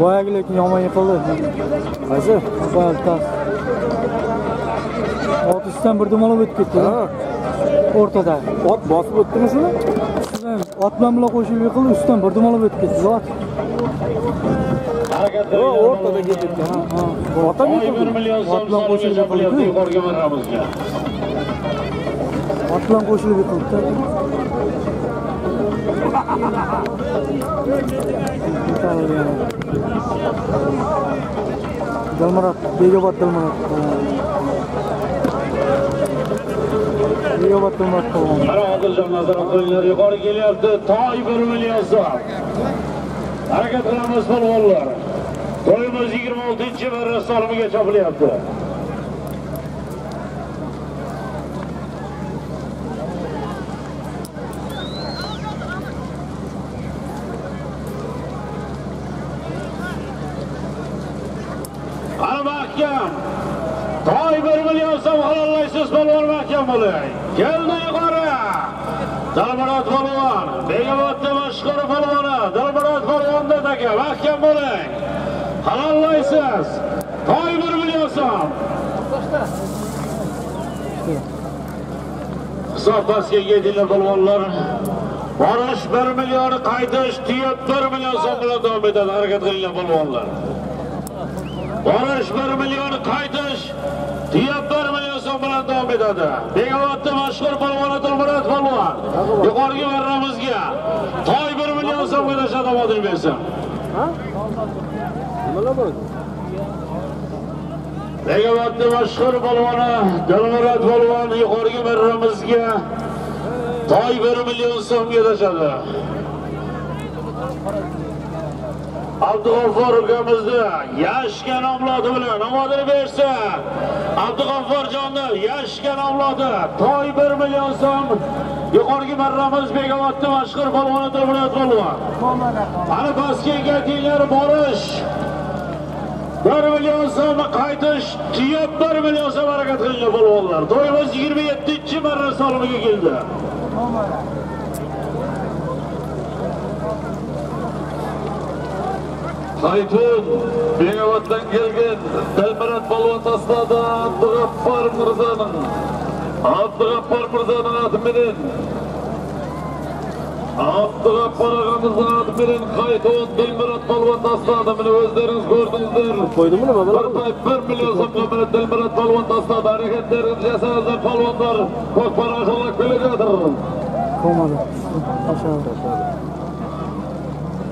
boyagi lekin yomon yiqildi. Qaysi boya bittasi ot ustidan bir dumalab o'tib ketdi. Ha. O'rtada. Ot bosib o'tdimi shuni? Ustidan ot bilan bilan qo'shilib yiqildi ustidan bir dumalab o'tib ketdi. Ot. Yo, o'rtada ketib ketgan Ha, ha. otam Oy bir million so'm Otlan so'mga qo'shilib yiqildi. yuqoriga marramizga. ot bilan qo'shilib yiqildi dilmurod begobod dilmurod begobod dilmurod polvon Mana hozirjon nazorat yuqori kelyapti. Toy 1 million so'm. Harakat qilamiz polvonlar. To'yimiz 26-marra solimiga chopilyapti. Qani mahkam. Toy 1 million so'm halollaysiz polvon mahkam bo'ling. Keldi yuqori. dilmurod polvon, Begobodda mashhur polvoni, dilmurod polvonda aka, mahkam bo'ling. Halollaysiz. Toy 1 million so'm. Hisob pastga yetinglar polvonlar. Borish 1 million qaytish, tiyib 1 million so'm bilan davom etadi. Harakat qilinglar polvonlar. Borish 1 million qaytish, tiyib 1 million bilan davom etadi. bekobodda mashhur polvon Dilmurod polvon. yuqorigi marramizga toy 1 million so'mga tashladi omadini bersin. nimalar mashhur polvoni dilmurat polvon yuqorigi marramizga toy 1 million so'mga tashladi. Abdug'affor ukamizni yashgan avlodi bilan omadini bersa, Abdug'affor jonni yashgan toy 1 million so'm yuqorgi marramiz Begobodda mashhur polvoni viloyat polvon. Ana pastga aytinglar borish. 1 million so'm qaytish, tiyib 1 million so'm harakat qilinglar polvonlar. To'yimiz 27-marra solimiga keldi. айтун бегабаттан келген Дәлмірат балуан тастады абдығаппар мырзаның абдығаппар мырзаның атыменен абдығаппар ағамыздың атыменен қайтуын Дәлмірат балуан тастады міне өздеріңіз көрдіңіздер. Қойды мұны бабалар. Бір миллион сомға міне Дәлмірат балуан тастады әрекеттеріңізді жасаңыздар палуандар көкпарға жолап келе жатыр.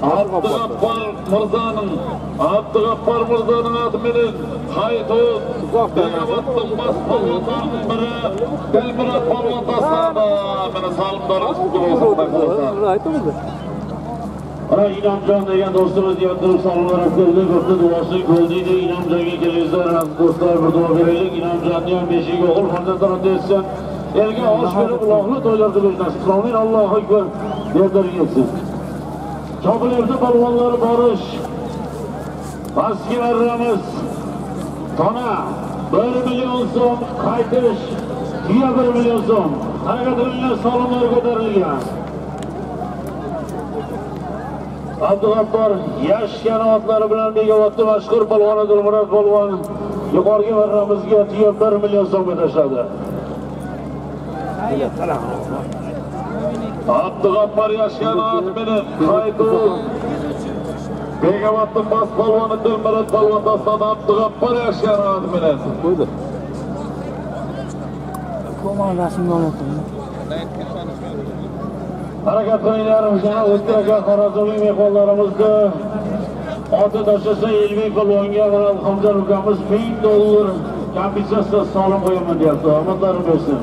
Abdug'affar mirzoning Abdug'affar mirzoning bilan Haytun Begobodning mas polvonlarining biri Dilmurod polvon tasladi. Mana salimdorimiz bo'lsin. aytamiz Ana Inomjon degan do'stimiz yo'ndirib salomlar berdi. Ko'pni duosi ko'ldiydi. Inomjonga kelingizlar, do'stlar bir duo beraylik. Inomjonni ham beshiga o'g'il farzandlar dessin. Elga osh berib ulohli to'ylarda bersin. Amin Allohu akbar. Yerdaring yetsin. Chopilyapti polvonlar borish. Pastga marramiz. Tona 1 million so'm qaytish. Tuya 1 million so'm. Harakat qilinglar, salomlar ko'tarilgan. Abdug'affar yashgan otlari bilan Begobodda mashhur polvon Dilmurod polvon yuqoriga marramizga tiyib 1 million so'mga tashladi. Abdug'affar yashgan ot bilan Haytun Begobodning mas polvoni Dilmurod polvon tasladi Abdug'affar yashgan ot bilan qo'ydi qolmadi rasmga olyapti Harakat qilinglar, yana o'tgan Xorazmlik mehmonlarimizni oti tashlasa ilmiy polvonga mana Hamzar ukamiz 1000 dollar kompensatsiya solim qo'yaman deyapti. Omadlarini bersin.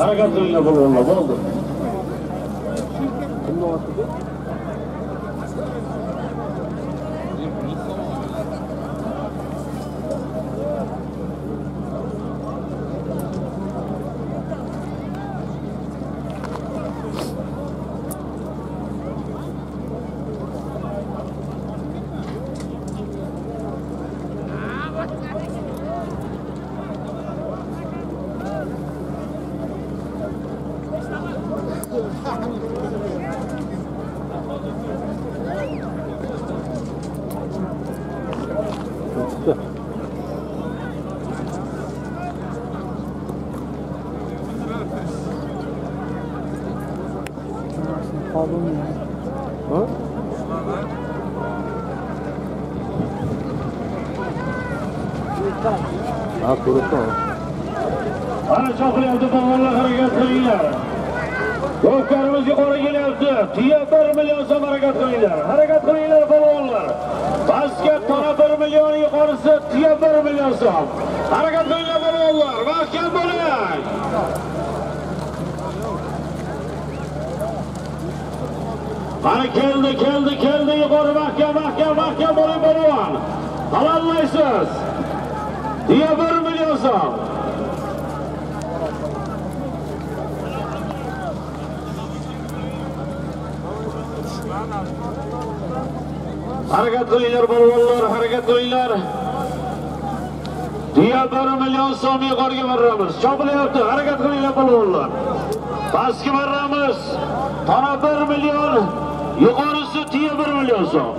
Harakat qilinglar polvonlar, bo'ldi. possible. Ha? Ha, ko'ribdi. Ana choqilyapti polvonlar harakat qilinglar. Yo'qlarimiz yuqori kelyapti. Tuya 1 million so'm harakat qilinglar. Harakat qilinglar polvonlar. Pastga tona 1 million yuqorisi tuya bir million so'm. Harakat qilinglar polvonlar. Mahkam bo'ling. Mana keldi, keldi, keldi yuqori mahkam, mahkam, mahkam bo'ling polvon. Halollaysiz. Diya 1 million so'm. harakat qilinglar polvonlar harakat qilinglar tuya million so'm yuqoriga boramiz chopilyapti harakat qilinglar polvonlar pastga boramiz Tana 1 million yuqorisi tuya bir million so'm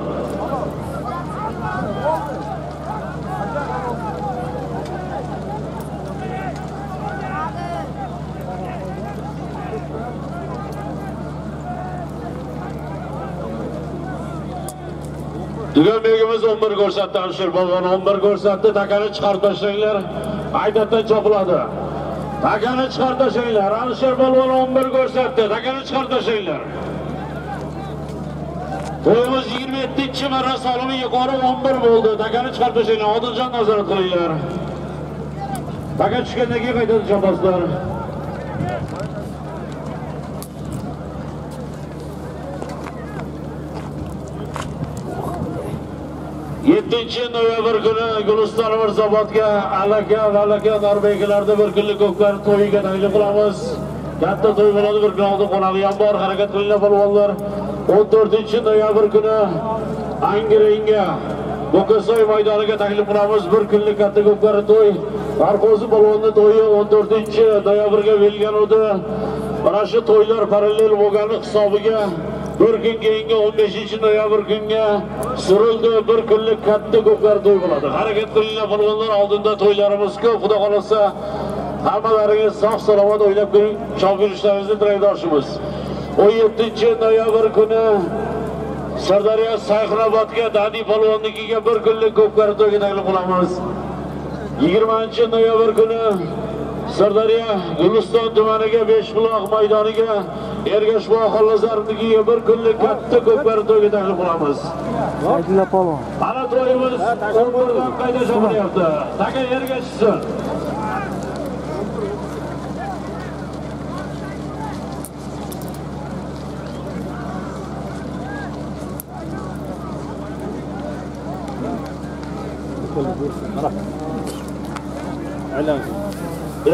Tugan begimiz 11 ko'rsatdi Alisher polvon 11 ko'rsatdi. Takani chiqarib tashlanglar. Haydatdan chopiladi. Takani chiqarib tashlanglar. Alisher polvon 11 ko'rsatdi. Takani chiqarib tashlanglar. To'yimiz 27 marra solimi yuqori 11 bo'ldi. Takani chiqarib tashlanglar Odiljon nazorat qilinglar. Taka tushgandan keyin qaytadi chopasizlar yettinchi noyabr kuni guliston mirzobodga alaka valaka norvegiyalarda bir kunlik ko'klar to'yiga taklif qilamiz. Katta to'y bo'ladi bir kun oldin qonog'i bor harakat qilinglar polvonlar. O'n to'rtinchi noyabr kuni angrenga Bo'kasoy maydoniga taklif qilamiz. Bir kunlik katta ko'pkari to'y. Farqo'zi polvonni to'yi 14 noyabrga belgilan edi. Mana shu to'ylar parallel bo'lgani hisobiga bir kun keyingi 15 noyabr kunga surildi. Bir kunlik katta ko'pkari to'y bo'ladi. Harakat qilinglar polvonlar oldinda to'ylarimiz ko'p. Xudo xolasa hammalaringiz sog' salomat o'ynab ko'ring. Chop yurishlaringizni tilakdoshimiz 17 noyabr kuni Sirdaryo Sayxunobodga Dadi polvonnikiga bir kunlik ko'pkari to'yga taklif qilamiz 20 noyabr kuni Sirdaryo Guliston tumaniga Beshbuloq maydoniga Ergashboq Xolazarnikiga bir kunlik katta ko'pkari to'yga taklif qilamiz. Mana to'yimiz 11 dan qayta chopilyapti. Taka yerga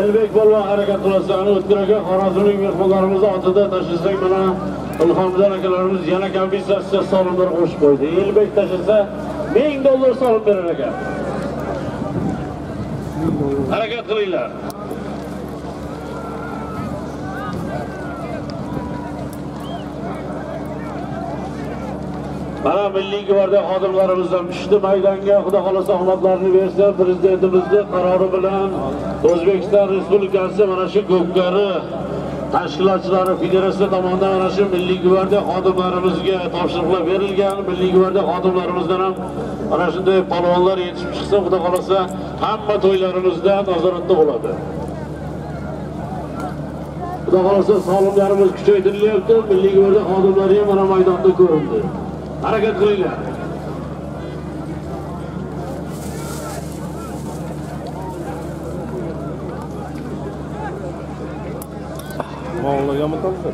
Elbek polvon harakat qilasiz. O'tkir aka Xorazmlik mehmonlarimizni otida tashlasak bilan Ilhomjon akalarimiz yana kompensatsiya solimlar qo'shib qo'ydi. Elbek tashlasa 1000 dollar solim berar ekan. Harakat qilinglar. Mana Milliy gvardiya xodimlarimizdan tushdi maydonga. Xudo xolosa omadlarini bersa, prezidentimizni qarori bilan O'zbekiston Respublikasi mana shu ko'pkari tashkilotchilari federatsiya tomonidan mana shu Milliy gvardiya xodimlarimizga topshiriqlar berilgan. Milliy gvardiya xodimlarimizdan ham mana shunday polvonlar yetishib chiqsa, xudo xolosa hamma to'ylarimizda nazoratda bo'ladi. Xudo xolosa solimlarimiz kuchaytirilyapti. Milliy gvardiya xodimlari ham mana maydonda ko'rindi. Harakat qilinglar mutlaqo.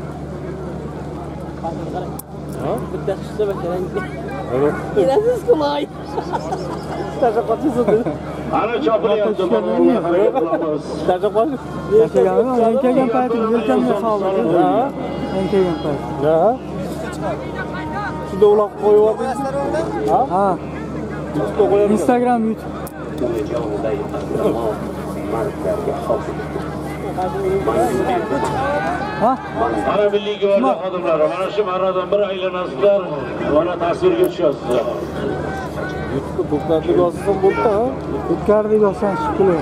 Ha? Bitta tushsa. Kelasiz kulay. Tasha qochasiz. ana chopilyapti polvonlar harakat qilamiz Tashlaganmi? Men kelgan payti yelkamga soldi. Kelgan payti. Uloq qo'yib yubordingiz? Ha? Instagram, YouTube. Ha? mana milliy gvardiya xodimlari mana shu marradan bir aylanasizlar mana tasvirga tushasizlar Ko'klarni yozsam bo'ldi ha. Ko'pkardek olsangiz shikili.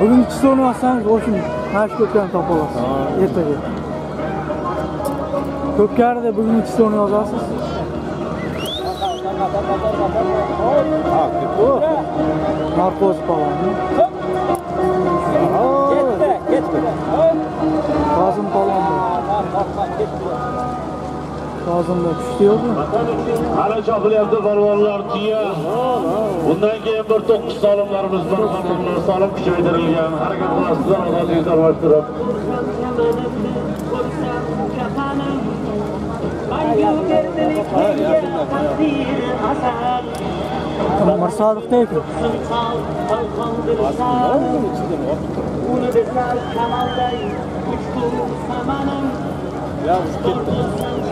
Bugun ikkita o'ynayotsangiz o'shin mana shu ko'pkarni topa olasiz. Ertaga. Ko'pkarida bugun ikkita o'ynayotasiz. Ha, bu. Narkoz palonni. Qozim palon. Qozimda kuchli yo'qmi? Hali chopilyapti polvonlar tuya. Bundan keyin bir to'qqiz solimlarimiz bor. Solim kuchaytirilgan. Harakat qilasizlar, odatingizni almashtirib. Mirsodiqda ekan. Ya uch ketdi.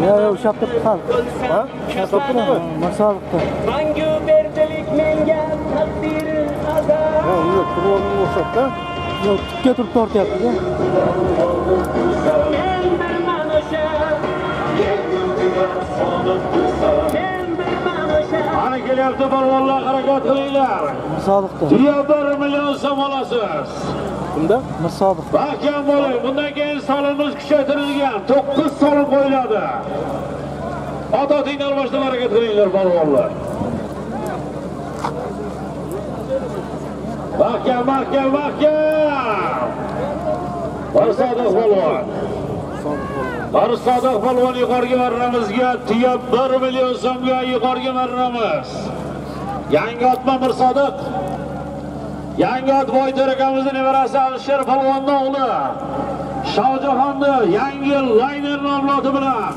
Ya ya ushlab turibdi hali. Ha? Ushlab turibmi? Mirsodiqda. Mangu berdilik menga taqdiri azal yo, uni turg'onni o'xshatdi. Yo'q, tikka turib tortyapti-da. Hali kelyapti polvonlar, harakat qilinglar. Mirsodiqda. Tuya 1 million so'm olasiz. Kimda? Mirsodiq. Mahkam bo'ling. Bundan keyin solimimiz kuchaytirilgan. 9 solim qo'yiladi. Odatingni almashtirib harakat qilinglar polvonlar. Mahkam, mahkam, mahkam. Mirsodiq polvon. Mirsodiq polvon yuqorgi marramizga tuya 1 million so'mga yuqorgi marramiz. Yangi otma Mirsodiq. Yangi ot Boyto'r akamizni nevarasi Alisher polvonni o'g'li. Shohjahonni yangi layner nomloti bilan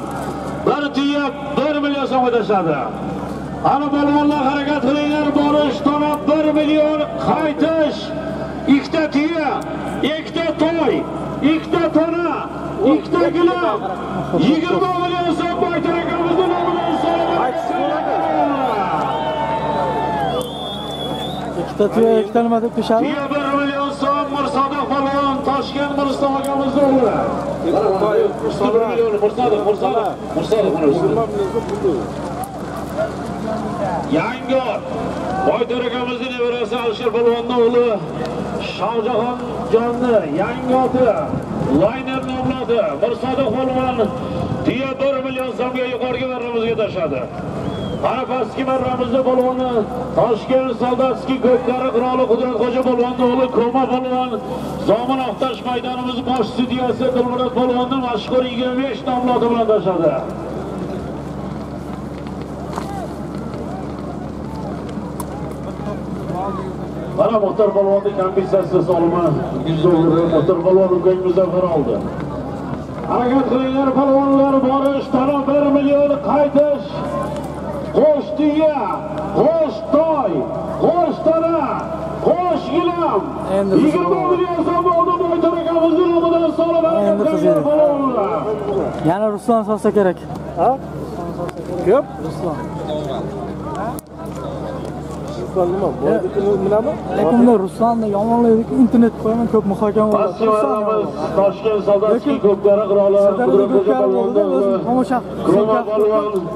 bir tuya 1 million so'mga tashladi. Ana polvonlar harakat qilinglar, borish, taraf 1 million, qaytish, ikkita tuya, ikkita to'y, ikkita tona, ikkita gilam, 20 million so'm Boyto'r akamizni nomidan Ikkita tuya, ikkita nima deb pishadi? Tuya 1 million so'm Mirsodiq polvon Toshkent Mirsodiq akamizni o'g'li. Usti 1 million Mirsodiq, Mirsodiq, Mirsodiq Yangor usti. Nima bilasiz akamizni nevarasi Alisher polvonning o'g'li Shohjahon jonni yangi oti Layner nomladi. Mirsodiq polvon tuya bir million so'mga yuqorgi marramizga tashladi mana pastki marramizda polvonni Toshkent Soldatskiy ko'pkari qiroli Qudratxo'ja polvonni o'g'li Koma polvon Zomin Oqtash maydonimiz bosh sudyasi Dilmurod polvonni mashhur 25 nomlodi bilan tashladi Mana Muxtor polvonning kompensatsiya solimi 100 dollar Muxtor polvon Ukang Muzaffar oldi. Harakat qilinglar polvonlar borish, taraf 1 million qaytish. Qo'sh tuya, qo'sh toy, qo'sh tana, qo'sh gilam. 20 million so'm oldi Boyto'r akamizning nomidan solib harakat Endi qilinglar qizil. polvonlar. Yana Ruslan solsa kerak. Ha? Ko'p? Ruslan. Ruslan nima? Boydikini bilami? Lekin bunda Ruslanni yomonlaydik, internet qo'yaman ko'p muhokama yomon. Toshkent qiroli Sirdaryo Qudratxo'ja ko'kari bo'ldi, tomosha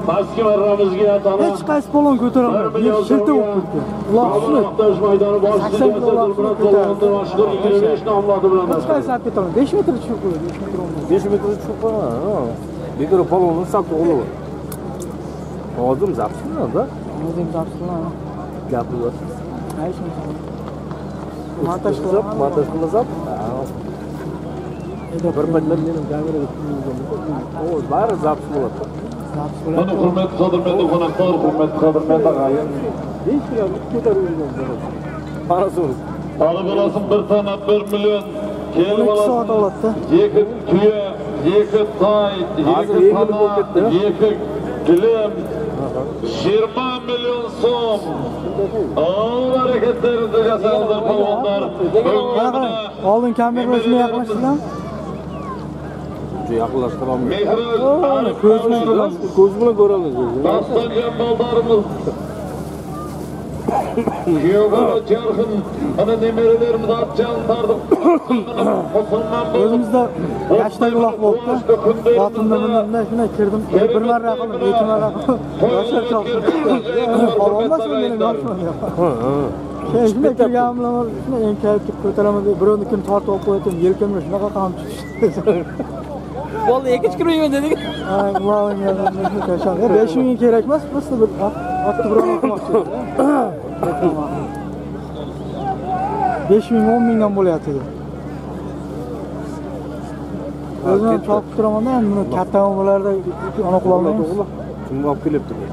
pastki marramizga tana Hech qaysi polon bir ko'tarolmadi. million Shilta bo'lib ketdi. Zomin shuni. Oqtash maydoni bosh 80 studiyasi uloq Dilmurod shuni polvonning mashhur 25 nomloti bilan Hech qaysi olib ketolmadi. 5 metr tushib qo'ydi, 5 metr olmadi. 5 metr tushib qo'yma. Bekor polvonni salto o'g'li. Hozir zapsizlarda O'zim topshirman. gapi bor. Gabriel. É isso mesmo. Mata as coisas. Mata as coisas. Бірбірлер менің камерада күтіп ол бәрі запыс болады мұны құрметті содырменді қонақтар құрметті қадірменді ағайын қарасаңыз тағы қарасын бір тана бір миллион келіп аласың түйе екі тай екі gilim. 20 million so'm. Alloh harakatlaringizni jasangizni polvonlar. Oldin kamerasini yaqinlashtirgan. juda yaqinlashtirolmayman. Mehroj Ko'z bilan ko'z bilan ko'ramiz. Dastonga boldarimiz Kuyovbola jarxin ana nemeralarimiz atchan tardiq. Musulmon o'zimizda yashdagi uloq bo'libdi xotinda bunda shunday kirdim bir marra qildim ikki marra qildim yoshlar chopdim polvonda shu meni yoshman keyin shunday kirganim bilan shunday enkayib turib ko'taraman deb birovnikini tortib olib qo'yayotgan yelkamga shunaqa qam tushdi bo'ldi ikki chiqirmayman dedik besh mingga kerak emas просто bir otni birovga qilmoqchi besh ming o'n mingdan bo'lyapti o'zim ham chopib turamanda endi buni kattami bo'lardi ona qilolmaymiz kimga olib kelyapti bu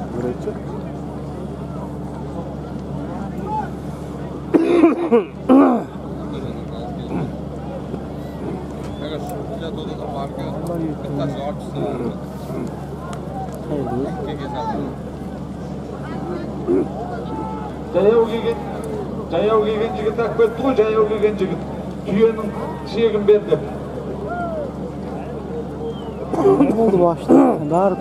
жаяу келген жігіт ақ кетті ғой жаяу келген жігіт. Түйенің тіегін бер деп болды башты бәрі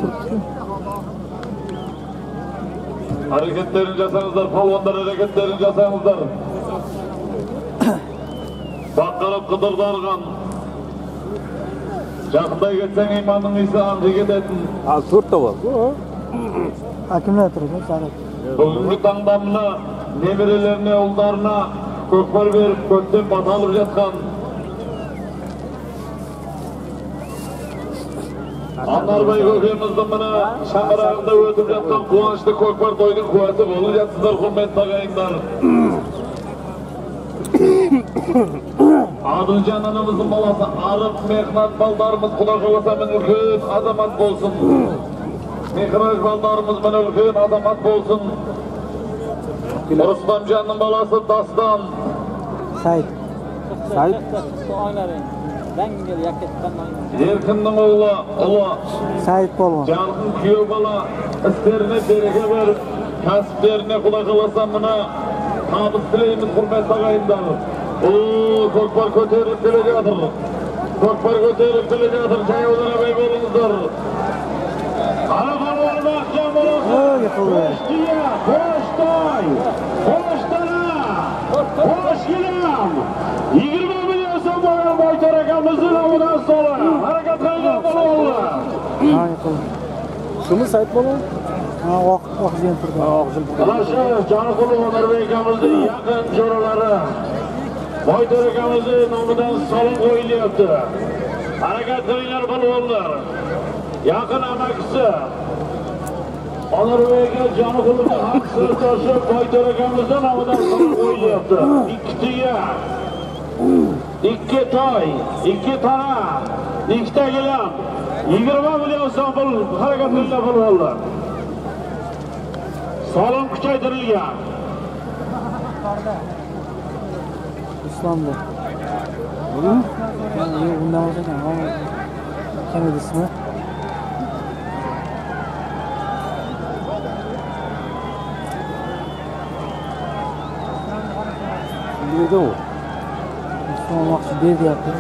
әрекеттерін жасаңыздар палуандар әрекеттерін жасаңыздар. Баққарап қыдырдарған жақындай кетсең иманның иісі кететін. А төрт топ әкімнен бүгінгі таңда мына немерелеріне ұлдарына көкпар беріп көптен бата алып жатқан анарбай көкеміздің мына шаңырағында өтіп жатқан қуанышты көкпар тойдың куәсі болып жатсыздар құрметті ағайындар Адылжан анамыздың баласы арып мехнат балдарымыз құдай қаласа міне үлкен азамат болсын мехнат балдарымыз міне үлкен азамат болсын Rustam amcanın balası Dastan. Sayit. Sayit. Oynarım. Rəngil yaketdən oynarım. Erkin'nin oğlu, oğlu. Sayit Polvon. Canın kiyo bala isterini derege verip, kasiplerine kulak alasam buna. Kabus dileğimiz hürmet ağayımdan. Ooo, kokbar köterip dilege atır. Kokbar köterip dilege atır. Çay odana bey bolunuzdur. Ara kalı olmak can balası. Ooo, yıkıldı. Beş diye, boshtoy, boshtana, boshgilam. 20 million so'm bo'lgan boytor akamizni nomidan so'ra. Harakat qilgan bo'linglar. ha yiqildi shumi said bo'lgan ha oq oq jiyan turdi Mana shu Joniqulov Omirbek akamizning yaqin jo'ralari boytor akamizni nomidan salom qo'yilyapti. Harakat qilinglar bo'linglar. Yaqin amakisi Onurbekka Joniqulovning haq sirdoshi boytor akamizning nomidan salom qo'yilyapti. Ikki tuya ikki toy, ikki tana, ikkita gilam, 20 million so'm pul harakat qilinglar bo'linglar. Salom kuchaytirilgan. islomda yo'q undan emas ekan kim edi yerda u olmoqchi ber deyapti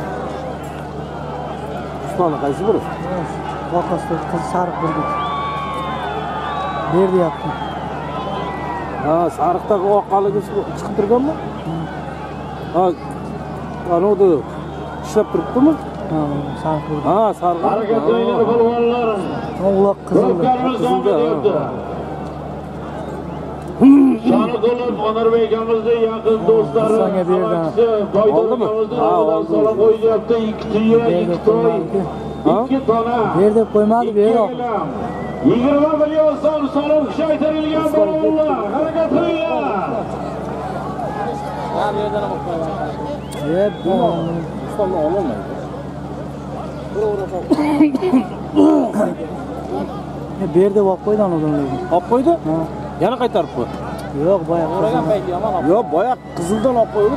usmoni qaysi biri orqasida qiz sariq burgut ber deyapti ha sariqdagi oqqaligi chiqib turganmi ha anavda ishlab turibdimi Ha, sariq burgut ha sariq Harakat qilinglar polvonlar. uloq qizildi Ko'pkarimiz Shoniqulov Onurbek akamizning yaqin do'stlari, berdi. amakisi, Ha, nomidan oldi. salom qo'yilyapti. Ikki tuya, ikki toy, Ha? ikki tona. ber deb qo'ymadi ber gilam. 20 million so'm salom kuchaytirilgan polvonlar. Harakat qilinglar. ber usmonni ololmaydi ber deb olib qo'ydi anadan olib qo'ydi Ha. yana qaytarib qo'y yo'q boya yo'q boya qizildan olib qo'ydi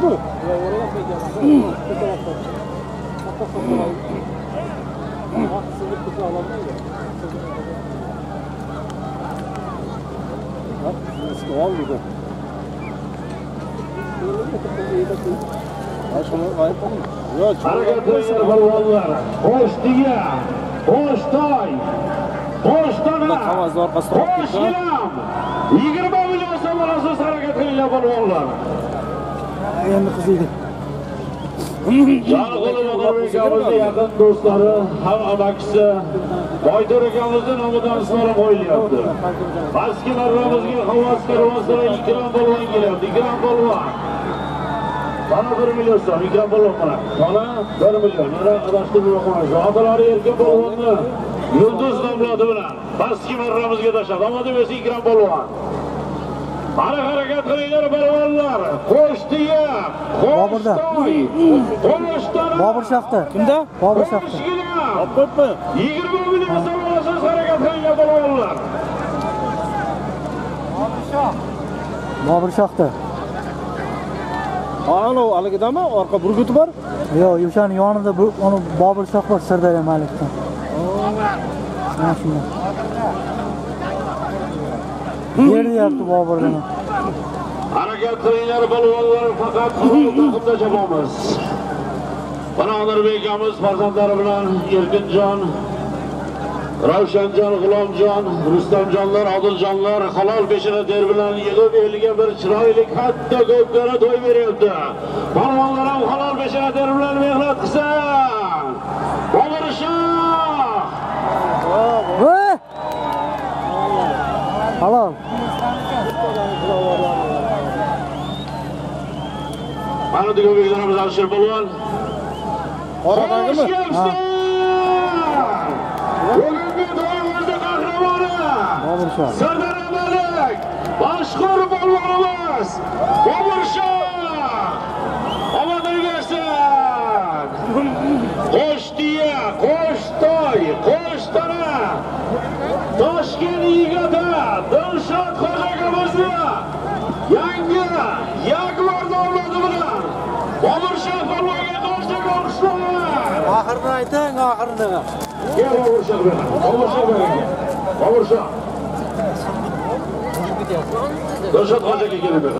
ol dedi yo'q Harakat qilinglar polvonlar. Bosh tiya, bosh toy, bosh tona. qog'ozni orqasidan olib Bosh ketdi gilam. 20 million so'm olasiz harakat qilinglar. ya balvonlar. Endi qiziydi. Akamizning yaqin do'stlari, ham amakisi Boyto'r akamizning nomidan ismlar qo'yilyapti. Pastki marramizga havaskor vasara Ikrom polvon kelyapti. Ikrom polvon. Mana 1 million so'm Ikrom polvon mana. Mana 1 million. Mana adashtirib yo'qmaymiz. Otalari erkin polvonni Yulduz nomlodi bilan pastki marramizga tashladi. Omad bo'lsin Ikrom polvon. Mana harakat qilinglar balvonlar. Qo'shtiya, Boburda. Bobur shaxta. Kimda? Bobur. Qo'yibmi? 20 million so'm olasiz harakat qilinglar balvonlar. Bobur shaxta. Ana haligidami? Orqa burguti bor. Yo'q, o'shani yonida bu uni Bobur shoh bor Sirdaryo Malikdan. Mana shunday. Yer deyapti Boburdan. Harakat qilinglar balvonlar faqat taqimda jamoamiz. Mana Onirbek akamiz farzandlari bilan Erkinjon, Ravshanjon, G'ulomjon, Rustamjonlar, Odiljonlar halol beshini der bilan yig'ib eliga bir chiroyli katta ko'pkara to'y beryapti. Balvonlar ham halol beshini der bilan mehnat qilsin. Bobur Shoh! Halol. Mana dugoveklarimiz Alisher polvon. Oradagimi? Bugungi to'yimizda qahramoni. Sardor Malik, mashhur polvonimiz Bobur Shoh. Omad bersin. Qo'sh tiya, qo'sh to'y, qo'sh tana. Toshkent yigiti Dilshod Xo'ja akamizni yangi Jaguar nomlodi bilan Bobur Shoh polvonga qo'shib olishlar. Oxirini ayting, oxirini. Gel Bobur Shoh bilan. Bobur Shoh bilan. Bobur Shoh. Dilshod Xo'ja aka kelib